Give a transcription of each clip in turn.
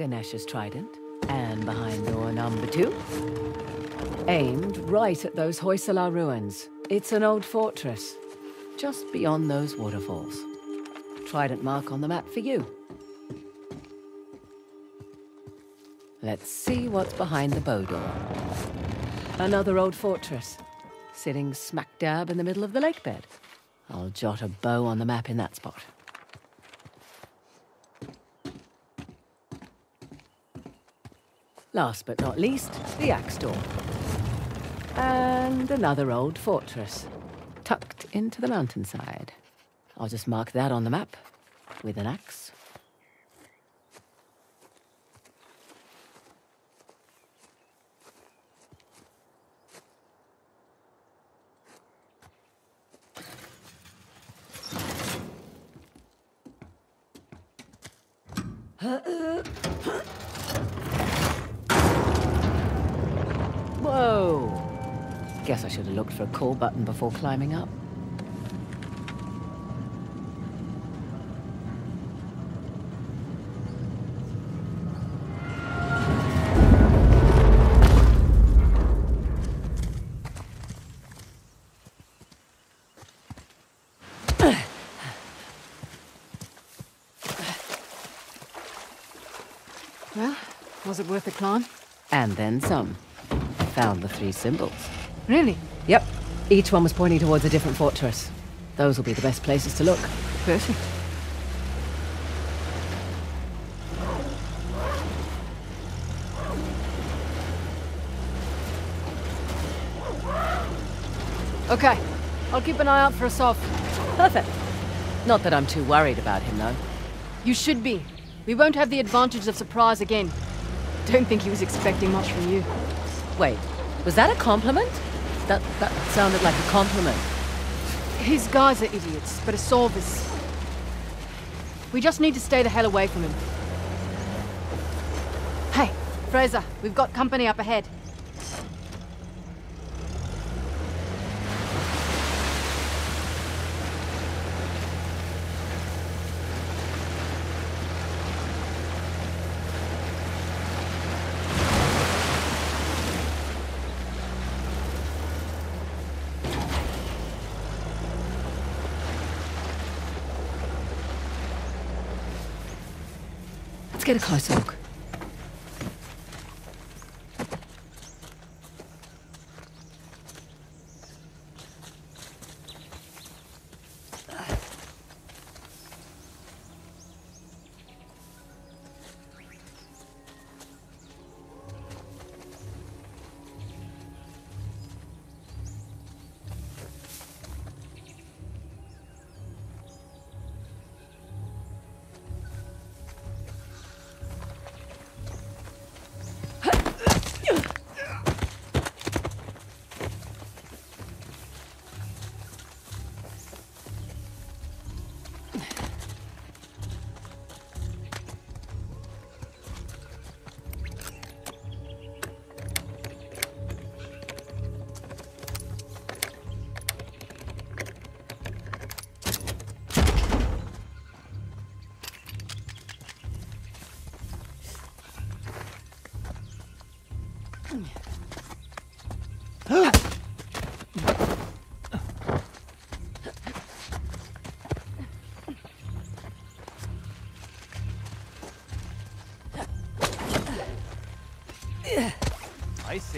Ganesh's trident, and behind door number two. Aimed right at those Hoysala ruins. It's an old fortress, just beyond those waterfalls. Trident mark on the map for you. Let's see what's behind the bow door. Another old fortress, sitting smack dab in the middle of the lake bed. I'll jot a bow on the map in that spot. Last but not least, the axe door. And another old fortress, tucked into the mountainside. I'll just mark that on the map with an axe. I guess I should have looked for a call button before climbing up. Well, was it worth the climb? And then some. Found the three symbols. Really? Yep. Each one was pointing towards a different fortress. Those will be the best places to look. Perfect. Okay, I'll keep an eye out for Asav. Perfect. Not that I'm too worried about him, though. You should be. We won't have the advantage of surprise again. Don't think he was expecting much from you. Wait, was that a compliment? That, that sounded like a compliment. His guys are idiots, but Asav is... We just need to stay the hell away from him. Hey, Frazer, we've got company up ahead. Get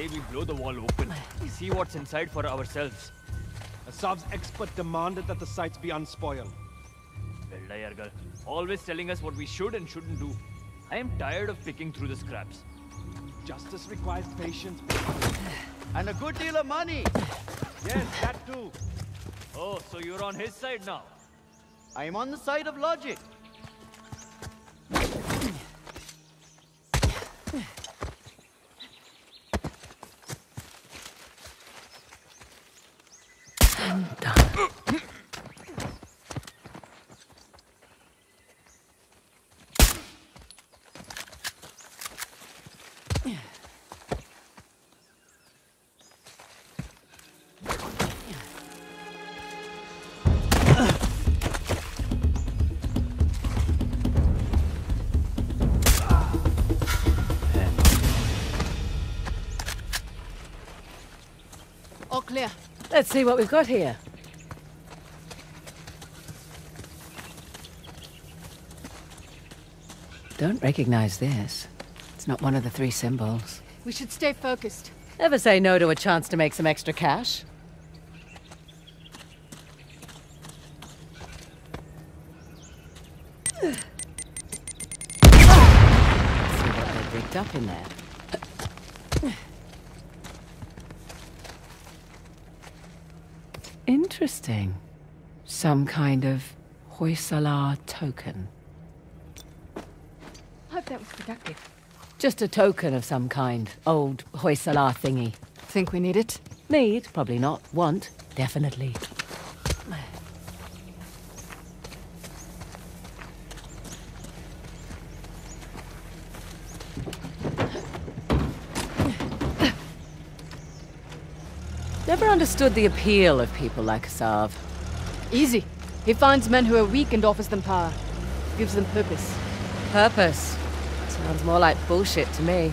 say we blow the wall open. See what's inside for ourselves. Asav's expert demanded that the sites be unspoiled. Velda Yargal. Always telling us what we should and shouldn't do. I am tired of picking through the scraps. Justice requires patience. And a good deal of money. Yes, that too. Oh, so you're on his side now? I am on the side of logic. Clear. Let's see what we've got here. Don't recognize this. It's not one of the three symbols. We should stay focused. Ever say no to a chance to make some extra cash? See what they've rigged up in there. Interesting. Some kind of Hoysala token. I hope that was productive. Just a token of some kind. Old Hoysala thingy. Think we need it? Need? Probably not. Want? Definitely. Understood the appeal of people like Asav. Easy. He finds men who are weak and offers them power. Gives them purpose. Purpose. Sounds more like bullshit to me.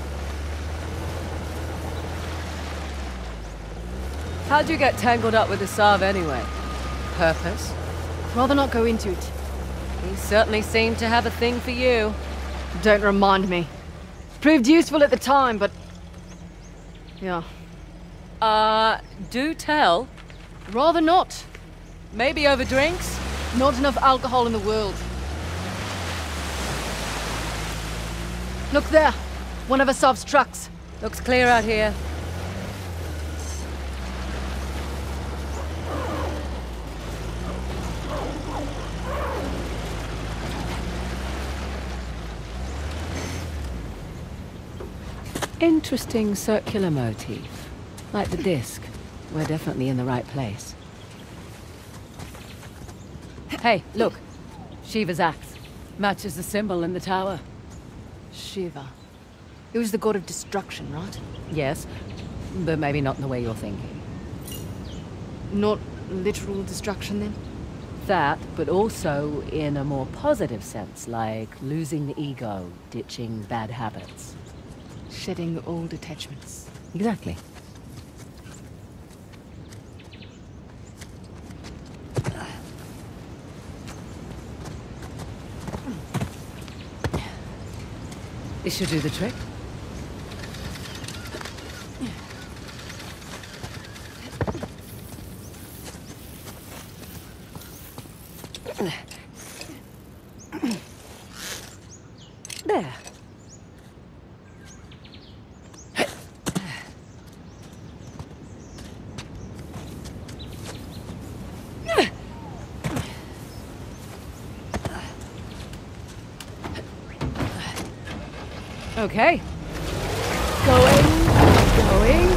How'd you get tangled up with Asav anyway? Purpose? Rather not go into it. He certainly seemed to have a thing for you. Don't remind me. Proved useful at the time, but... Yeah. Uh, do tell. Rather not. Maybe over drinks? Not enough alcohol in the world. Look there. One of Asav's trucks. Looks clear out here. Interesting circular motif. Like the disc. We're definitely in the right place. Hey, look. Shiva's axe. Matches the symbol in the tower. Shiva. He was the god of destruction, right? Yes, but maybe not in the way you're thinking. Not literal destruction, then? That, but also in a more positive sense, like losing the ego, ditching bad habits. Shedding old attachments. Exactly. This should do the trick. There. Okay. Going, going.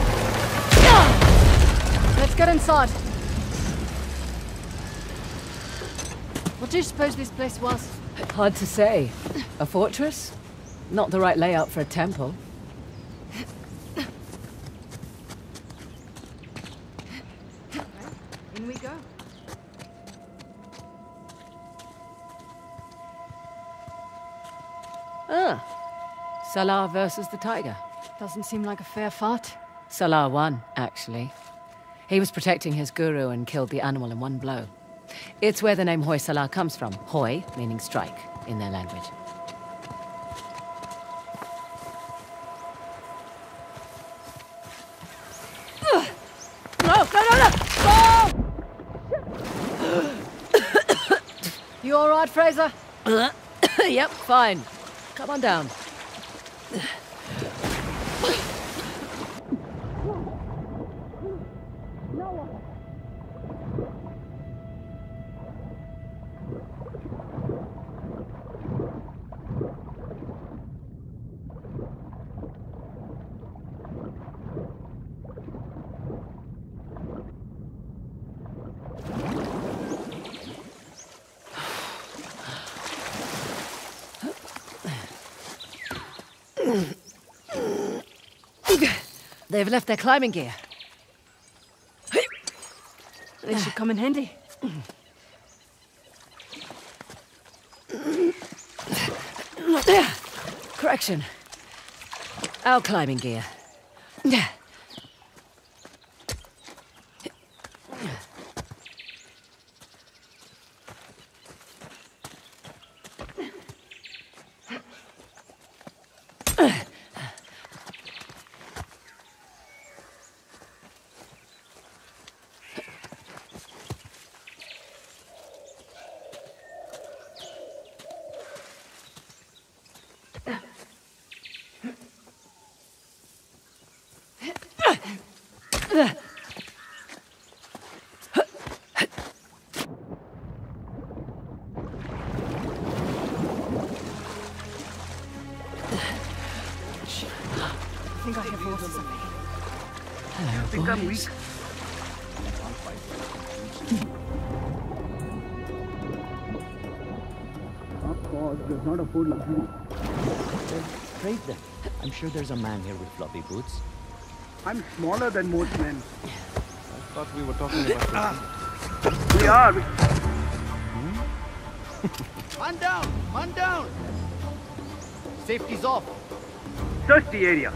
Let's get inside. What do you suppose this place was? Hard to say. A fortress? Not the right layout for a temple. Salah versus the tiger. Doesn't seem like a fair fight. Salah won, actually. He was protecting his guru and killed the animal in one blow. It's where the name Hoy Salah comes from. Hoy, meaning strike, in their language. No, no, no, no! You all right, Frazer? Yep, fine. Come on down. Ugh. They've left their climbing gear. They should come in handy. Correction. Our climbing gear. I think I have horses up ahead. Hello, Become boys. weak. Of course, does not afford luxury. Trade them. I'm sure there's a man here with floppy boots. I'm smaller than most men. I thought we were talking about ah. We are. We... Hmm? Man down! Man down! Safety's off. Search the area.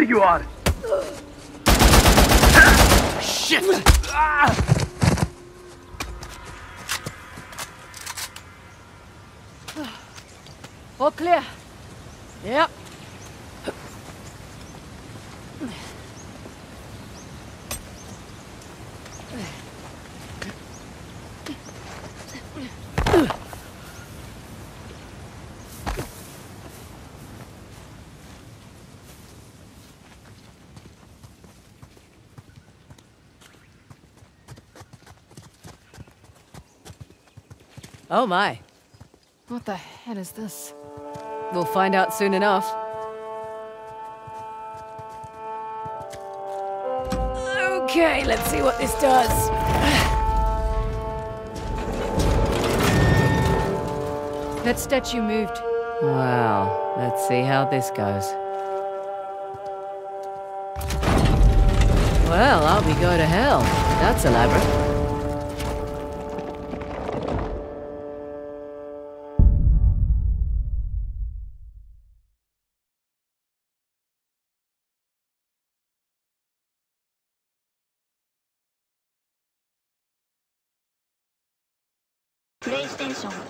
There you are. All clear. Yep. Oh my. What the hell is this? We'll find out soon enough. Okay, let's see what this does. That statue moved. Well, let's see how this goes. Well, I'll be go to hell. That's elaborate. Merci.